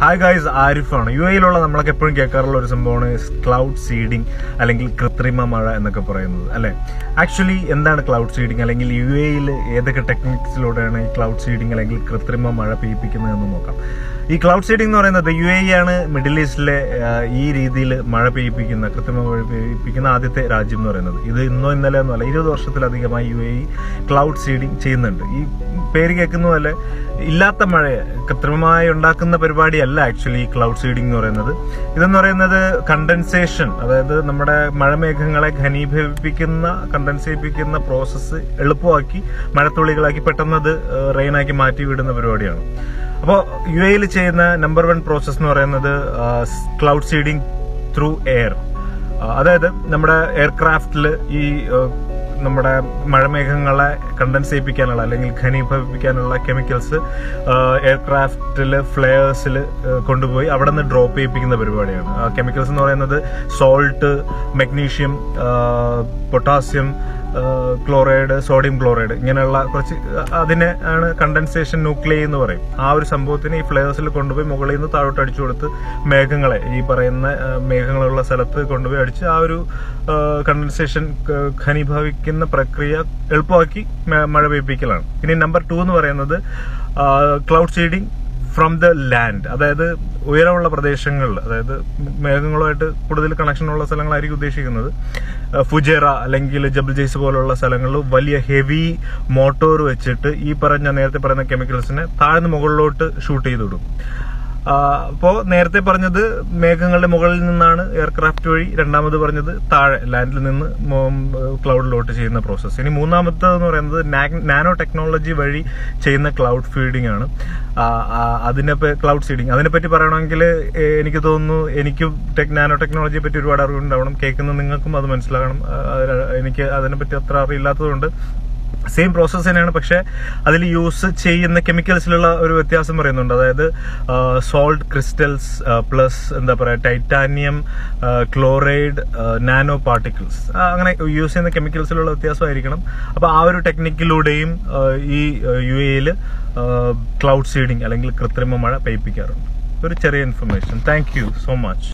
Hi guys ആരിഫാണ്. U എയിലുള്ള നമ്മളൊക്കെ എപ്പോഴും കേൾക്കാറുള്ള ഒരു സംഭവമാണ് ക്ലൗഡ് സീഡിംഗ് അല്ലെങ്കിൽ കൃത്രിമ മഴ എന്നൊക്കെ പറയുന്നത് അല്ലേ? ആക്ച്വലി എന്താണ് ക്ലൗഡ് സീഡിംഗ് അല്ലെങ്കിൽ യു എയിൽ ഏതൊക്കെ ടെക്നിക്സിലൂടെയാണ് ഈ ക്ലൗഡ് സീഡിംഗ് അല്ലെങ്കിൽ കൃത്രിമ മഴ പെയ്യിപ്പിക്കുന്നതെന്ന് നോക്കാം. ഈ ക്ലൗഡ് സീഡിംഗ് എന്ന് പറയുന്നത് യു എ ആണ് മിഡിൽ ഈസ്റ്റിലെ ഈ രീതിയിൽ മഴ പെയ്യിപ്പിക്കുന്ന കൃത്രിമ മഴ പെയ്യിപ്പിക്കുന്ന ആദ്യത്തെ രാജ്യം എന്ന് പറയുന്നത്. ഇത് ഇന്നോ ഇന്നലെ ഒന്നുമല്ല ഇരുപത് വർഷത്തിലധികമായി യു എ ക്ലൗഡ് സീഡിംഗ് ചെയ്യുന്നുണ്ട്. ഈ പേര് കേൾക്കുന്ന പോലെ ഇല്ലാത്ത മഴയെ കൃത്രിമമായി ഉണ്ടാക്കുന്ന പരിപാടിയല്ല ആക്ച്വലി ഈ ക്ലൗഡ് സീഡിംഗ് എന്ന് പറയുന്നത്. ഇതെന്ന് പറയുന്നത് കണ്ടൻസേഷൻ അതായത് നമ്മുടെ മഴമേഘങ്ങളെ ഘനീഭവിപ്പിക്കുന്ന കണ്ടൻസേപ്പിക്കുന്ന പ്രോസസ്സ് എളുപ്പമാക്കി മഴത്തുള്ളികളാക്കി പെട്ടെന്ന് അത് റെയിനാക്കി മാറ്റി വിടുന്ന പരിപാടിയാണ്. അപ്പോൾ യു എയിൽ ചെയ്യുന്ന നമ്പർ വൺ പ്രോസസ്സ് എന്ന് പറയുന്നത് ക്ലൗഡ് സീഡിംഗ് ത്രൂ എയർ അതായത് നമ്മുടെ എയർക്രാഫ്റ്റിൽ ഈ നമ്മുടെ മഴമേഘങ്ങളെ കണ്ടൻസ് ചെയ്യിപ്പിക്കാനുള്ള അല്ലെങ്കിൽ ഘനീഭവിപ്പിക്കാനുള്ള കെമിക്കൽസ് എയർക്രാഫ്റ്റിൽ ഫ്ലെയേഴ്സിൽ കൊണ്ടുപോയി അവിടെ നിന്ന് ഡ്രോപ്പ് ചെയ്യിപ്പിക്കുന്ന പരിപാടിയാണ്. കെമിക്കൽസ് എന്ന് പറയുന്നത് salt magnesium potassium chloride sodium chloride ഇങ്ങനെയുള്ള കുറച്ച് അതിനെ ആണ് കണ്ടൻസേഷൻ ന്യൂക്ലിയ എന്ന് പറയും. ആ ഒരു സംഭവത്തിന് ഈ ഫ്ലേവേഴ്സിൽ കൊണ്ടുപോയി മുകളിൽ നിന്ന് താഴോട്ട് അടിച്ചു കൊടുത്ത് മേഘങ്ങളെ ഈ പറയുന്ന മേഘങ്ങളുള്ള സ്ഥലത്ത് കൊണ്ടുപോയി അടിച്ച് ആ ഒരു കണ്ടൻസേഷൻ ഘനീഭവിക്കുന്ന പ്രക്രിയ എളുപ്പമാക്കി മഴ പെയ്പ്പിക്കലാണ് ഇനി നമ്പർ ടു എന്ന് പറയുന്നത് cloud seeding from the land അതായത് ഉയരമുള്ള പ്രദേശങ്ങളിൽ അതായത് മേഘങ്ങളുമായിട്ട് കൂടുതൽ കണക്ഷൻ ഉള്ള സ്ഥലങ്ങളായിരിക്കും ഉദ്ദേശിക്കുന്നത്. ഫുജേറ അല്ലെങ്കിൽ ജബൽ ജെയ്സ് പോലുള്ള സ്ഥലങ്ങളിൽ വലിയ ഹെവി മോട്ടോർ വെച്ചിട്ട് ഈ പറഞ്ഞ നേരത്തെ പറയുന്ന കെമിക്കൽസിനെ താഴ്ന്ന് മുകളിലോട്ട് ഷൂട്ട് ചെയ്ത് വിടും. അപ്പോൾ നേരത്തെ പറഞ്ഞത് മേഘങ്ങളുടെ മുകളിൽ നിന്നാണ് എയർക്രാഫ്റ്റ് വഴി രണ്ടാമത് പറഞ്ഞത് താഴെ ലാൻഡിൽ നിന്ന് ക്ലൗഡിലോട്ട് ചെയ്യുന്ന പ്രോസസ്സ് ഇനി മൂന്നാമത്തെ എന്ന് പറയുന്നത് നാനോ ടെക്നോളജി വഴി ചെയ്യുന്ന ക്ലൗഡ് ഫീഡിംഗ് ആണ്. അതിനെ ക്ലൗഡ് സീഡിങ് അതിനെ പറ്റി പറയണമെങ്കിൽ എനിക്ക് തോന്നുന്നു എനിക്കും ടെക് നാനോ ടെക്നോളജിയെ പറ്റി ഒരുപാട് അറിവുണ്ടാവണം. കേൾക്കുന്ന നിങ്ങൾക്കും അത് മനസ്സിലാകണം. എനിക്ക് അതിനെ എനിക്ക് അതിനെപ്പറ്റി അത്ര അറിയില്ലാത്തതുകൊണ്ട് സെയിം പ്രോസസ്സ് തന്നെയാണ്. പക്ഷെ അതിൽ യൂസ് ചെയ്യുന്ന കെമിക്കൽസിലുള്ള ഒരു വ്യത്യാസം പറയുന്നുണ്ട്. അതായത് സോൾട്ട് ക്രിസ്റ്റൽസ് പ്ലസ് എന്താ പറയുക ടൈറ്റാനിയം ക്ലോറൈഡ് നാനോ പാർട്ടിക്കിൾസ് അങ്ങനെ യൂസ് ചെയ്യുന്ന കെമിക്കൽസിലുള്ള വ്യത്യാസമായിരിക്കണം. അപ്പോൾ ആ ഒരു ടെക്നിക്കിലൂടെയും ഈ യു എയിൽ ക്ലൗഡ് സീഡിങ് അല്ലെങ്കിൽ കൃത്രിമ മഴ പെയ്പ്പിക്കാറുണ്ട് ഒരു ചെറിയ ഇൻഫർമേഷൻ താങ്ക് സോ മച്ച്